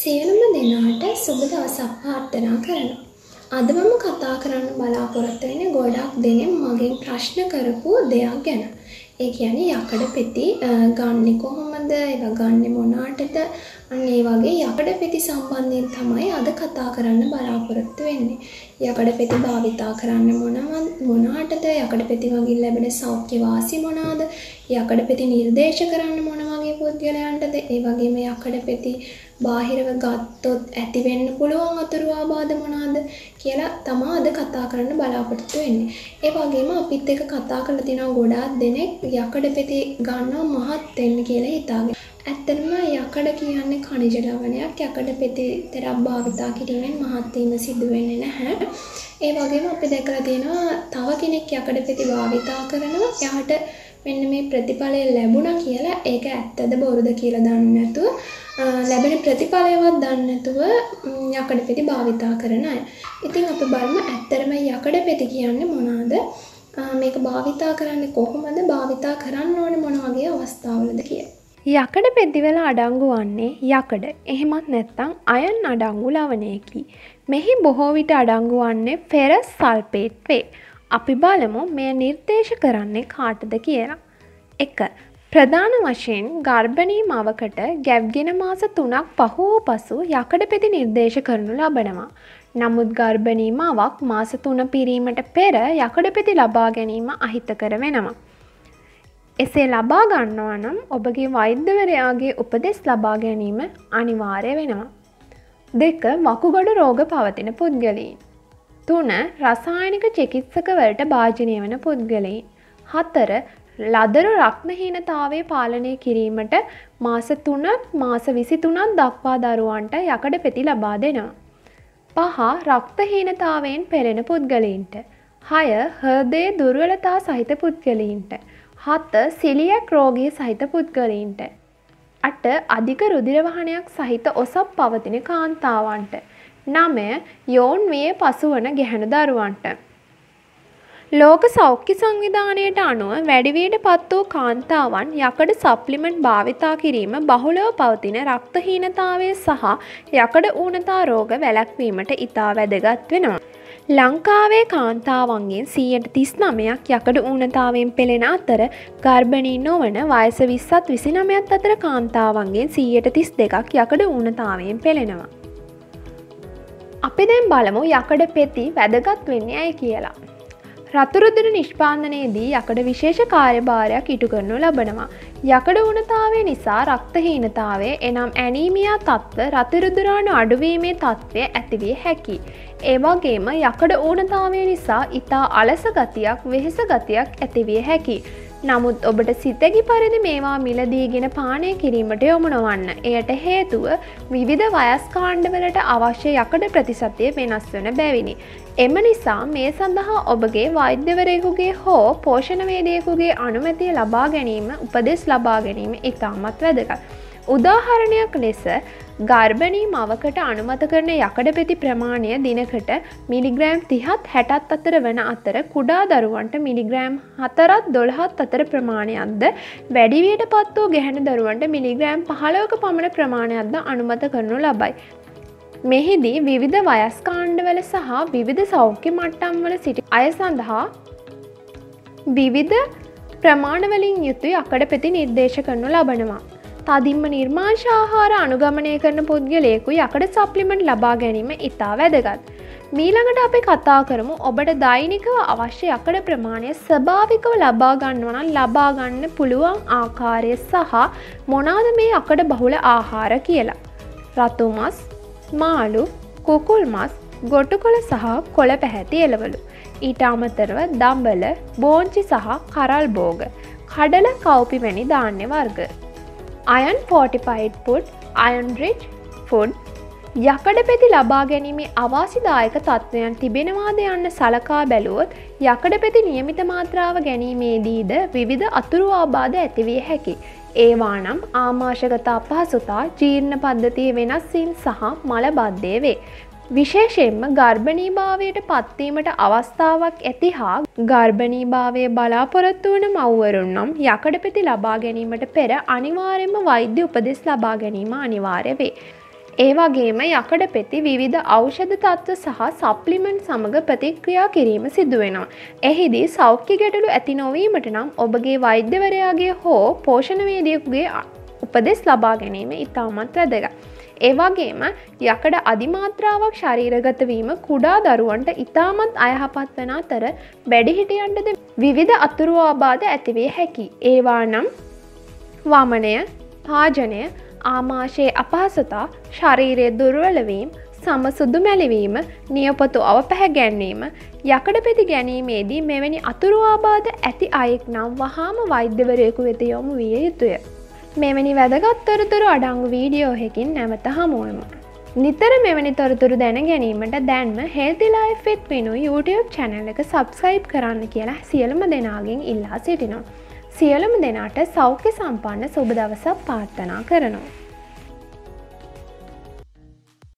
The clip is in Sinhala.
සියලුම දෙනාට සුබ දවසක් ප්‍රාර්ථනා කරනවා. අද මම කතා කරන්න බලාපොරොත්තු වෙන්නේ ගොඩක් දෙනෙක් මගෙන් ප්‍රශ්න කරපු දෙයක් ගැන. ඒ කියන්නේ යකඩ පෙති ගන්නෙ කොහොමද? ඒවා ගන්නෙ මොනාටද? අන්න ඒ වගේ යකඩ පෙති සම්බන්ධයෙන් තමයි අද කතා කරන්න බලාපොරොත්තු වෙන්නේ. යකඩ පෙති භාවිතා කරන්න මොනවද? මොනාටද? යකඩ පෙති වලින් ලැබෙන සෞඛ්‍ය වාසි මොනවාද? යකඩ පෙති නිර්දේශ කරන්න මොන වගේ පුද්ගලයන්ටද? ඒ වගේම යකඩ පෙති බාහිරව ගත්තොත් ඇතිවෙන්න පුළුවන් අතුරු ආබාධ මොනවාද කියලා තමා අද කතා කරන්න බලාපොරොත්තු වෙන්නේ. ඒ වගේම අපිත් එක්ක කතා කරලා තියෙනවා ගොඩාක් දෙනෙක් යකඩ පෙති ගන්නවා මහත් වෙන්න කියලා හිතාගෙන. ඇත්තටම යකඩ කියන්නේ ඛනිජ ලවණයක්. යකඩ පෙති තරක් භාවිතා කිරීමෙන් මහත් වීම සිදු වෙන්නේ නැහැ. ඒ වගේම අපි දැකලා තියෙනවා තව කෙනෙක් යකඩ පෙති භාවිතා කරනවා. එයාට මෙන්න මේ ප්‍රතිඵලය ලැබුණා කියලා ඒක ඇත්තද බොරුද කියලා දන්නේ නැතුව ලැබෙන ප්‍රතිඵලයවත් දන්නේ නැතුව යකඩ පෙති භාවිතා කරන අය. ඉතින් අපි බලමු ඇත්තරම යකඩ පෙති කියන්නේ මොනවාද? මේක භාවිතා කරන්නේ කොහොමද? භාවිතා කරන්න ඕනේ මොන වගේ අවස්ථාවලද කියලා. යකඩ පෙද්දිවල අඩංගු වන්නේ යකඩ එහෙමත් නැත්තං අයන් අඩංගු ලවනයකි. මෙහි බොහෝ විට අඩංගු වන්නේ ෆෙරස් සල්පේට් වේ. අපි බලමු මෙය නිර්දේශ කරන්නේ කාටද කියලා. එක ප්‍රධාන වශයෙන් ගර්භණී මවකට ගැබ්ගෙන මාස තුනක් පහෝ පසු යකඩ පෙති නිර්දේශ කරනු ලබනවා. නමුත් ගර්භණී මවක් මාස තුන පිරීමට පෙර යකඩ පෙති ලබා ගැනීම අහිතකර වෙනවා. එසේ ලබා ගන්නවා නම් ඔබගේ වෛද්‍යවරයාගේ උපදෙස් ලබා ගැනීම අනිවාර්ය වෙනවා. දෙක වකුගඩු රෝග පවතින පුද්ගලීන්. තුන රසායනික චිකිත්සකවලට භාජනය වන පුද්ගලයින්. හතර ලදරු රක්නහීනතාවේ පාලනය කිරීමට මාස තුනත් මාස විසි තුනත් දක්වා දරුවන්ට යකඩ පෙති ලබා දෙනවා. පහ රක්තහීනතාවයෙන් පෙළෙන පුද්ගලීන්ට. හය හර්දය දුර්වලතා සහිත පුද්ගලීන්ට. හත්ත සිලියක් රෝගී සහිත පුද්ගලීන්ට. අට අධික රුදිරවහනයක් සහිත ඔසප් පවතින කාන්තාවන්ට. නමය යෝන් විය පසුවන ගැහැණු දරුවන්ට. ලෝක සෞඛ්‍ය සංවිධානයට අනුව වැඩිවීට පත් වූ කාන්තාවන් යකඩ සප්ලිමෙන්ට් භාවිතා කිරීම බහුලව පවතින රක්තහීනතාවය සහ යකඩ ඌනතා රෝග වැළැක්වීමට ඉතා වැදගත් වෙනවා. ලංකාවේ කාන්තාවන්ගෙන් සීයට තිස් නමයක් යකඩ ඌනතාවෙන් පෙළෙන අතර ගර්භණී නොවන වයස විස්සත් විසිනමයත් අතර කාන්තාවන්ගෙන් සීයට තිස් දෙකක් යකඩ ඌනතාවයෙන් පෙළෙනවා. අපි දැන් බලමු යකඩ පෙති වැදගත් වෙන්නේ ඇයි කියලා. රතුරුදුර නිෂ්පාන්දනයේදී යකඩ විශේෂ කාර්යභාරයක් ඉටු කරනු ලබනවා. යකඩ උනතාවේ නිසා රක්තහීනතාවේ එනම් ඇනීමියා තත්ත්ව රතිරුදුරාණු අඩුවීමේ තත්ත්වය ඇතිවිය හැකි. ඒවගේම යකඩ ඌනතාවේ නිසා ඉතා අලස ගතියක් වෙහෙස ගතියක් ඇතිවිය හැකි. නමුත් ඔබට සිතැගි පරිදි මේවා මිලදීගෙන පානය කිරීමට යොමුණවන්න. එයට හේතුව විවිධ වයස්කාණ්ඩවලට අවශ්‍ය යකඩ ප්‍රතිසතිය වෙනස් වන බැවිනි. එම නිසා මේ සඳහා ඔබගේ වෛද්‍යවරයකුගේ හෝ පෝෂණවේදයකුගේ අනුමැතිය ලබා ගැනීම උපදෙස් ලබා ගැනීම ඉතාමත් වැදගත්. උදාහරණයක් ලෙස ගර්භණී මවකට අනුමත කරන යකඩ පෙති ප්‍රමාණය දිනකට මිලිග්‍රෑම් තිහත් හැටත් අතර වන අතර කුඩා දරුවන්ට මිලිග්‍රෑම් හතරත් දොළහත් අතර ප්‍රමාණයක්ද වැඩිවියට පත් වූ ගැහැණ දරුවන්ට මිලිග්‍රෑම් පහලවක පමණ ප්‍රමාණයක්ද අනුමත කරනු ලබයි. මෙහිදී විවිධ වයස්කාණ්ඩවල සහ විවිධ සෞඛ්‍ය මට්ටම්වල සිටි අය සඳහා විවිධ ප්‍රමාණවලින් යුතු යකඩ පෙති නිර්දේශ කරනු ලබනවා. තදින්ම නිර්මාංශාහාර අනුගමනය කරන පුද්ගලයෙකු යකඩ සප්ලිමෙන්ට් ලබා ගැනීම ඉතා වැදගත්. මීළඟට අපි කතා කරමු ඔබට දෛනිකව අවශ්‍ය යකඩ ප්‍රමාණය ස්භාවිකව ලබාගන්නවනන් ලබාගන්න පුළුවන් ආකාරය සහ මොනාද මේ අකඩ බහුල ආහාර කියලා. රතුමස් මාළු කුකුල් මස් ගොටු කොළ සහ කොළ පැහැති එලවලු. ඊට අමතරව දම්බල බෝංචි සහ කරල් බෝග කඩල කව්පි වැනි ධාන්‍ය වර්ග. අයන් පෝටිපයිඩ් පුඩ් අයන්රිච් ෆුඩ් යකඩ පෙති ලබා ගැනීමේ අවාසිදායක තත්ත්වයන් තිබෙනවාද යන්න සලකා බැලුවොත් යකඩ පෙති නියමිත මාත්‍රාව ගැනීමේදීද විවිධ අතුරු ආබාධ ඇතිවිය හැකි. ඒවා නම් ආමාශගත අපහසුතා ජීර්ණ පද්ධතිය වෙනස්සින් සහ මල බද්ධය වේ. විශේෂයෙන්ම ගර්භණීභාවයට පත්වීමට අවස්ථාවක් ඇති හා ගර්භණීභාවය බලාපොරොත්තු වන මව්වරුන් නම් යකඩ පෙති ලබා ගැනීමට පෙර අනිවාර්යම වෛද්‍ය උපදෙස් ලබා ගැනීම අනිවාර්ය වේ. ඒවාගේම යකඩ පෙති විවිධ ඖෂධ තත්ත්ව සහ සප්ලිමෙන්ට් සමඟ ප්‍රතික්‍රියා කිරීම සිදුවෙනවා. එහිදී සෞඛ්‍ය ගැටලු ඇති නොවීමට නම් ඔබගේ වෛද්‍යවරයාගේ හෝ පෝෂණවේදියකුගේ උපදෙස් ලබා ගැනීම ඉතාමත් වැදග. ඒවාගේම යකඩ අධිමාත්‍රාවක් ශරීරගතවීම කුඩා දරුවන්ට ඉතාමත් අයහපත් වන අතර බැඩිහිටියන්ටද විවිධ අතුරුවාබාධ ඇතිවේ හැකි. ඒවා නම් වමනය පාජනය ආමාශයේ අපහසතා ශරීරය දුර්වලවීම් සමසුදු මැලිවීම නියපොතු අව පැහැගැන්වීම යකඩ පෙති ගැනීමේදී මෙවැනි අතුරුවාබාධ ඇති අයෙක් නම් වහාම වෛද්‍යවරයකු වෙත යොමු විය යුතුය. මෙවැනි වැදගත්තොරතුරු අඩංගු වීඩියෝහෙකින් නැවත හමුවම. නිතර මෙවැනි තොරතුරු දැන ගැනීමට දැන්ම හෙල්තිලායිෆෙත් වෙනු YouTube චැනල එක සබස්ක්‍රයිබ් කරන්න කියලා සියලුම දෙනාගෙන් ඉල්ලා සිටිනවා. සියලුම දෙනාට සෞඛ්‍ය සම්පන්න සුබ දවසක් පාර්ථනා කරනවා.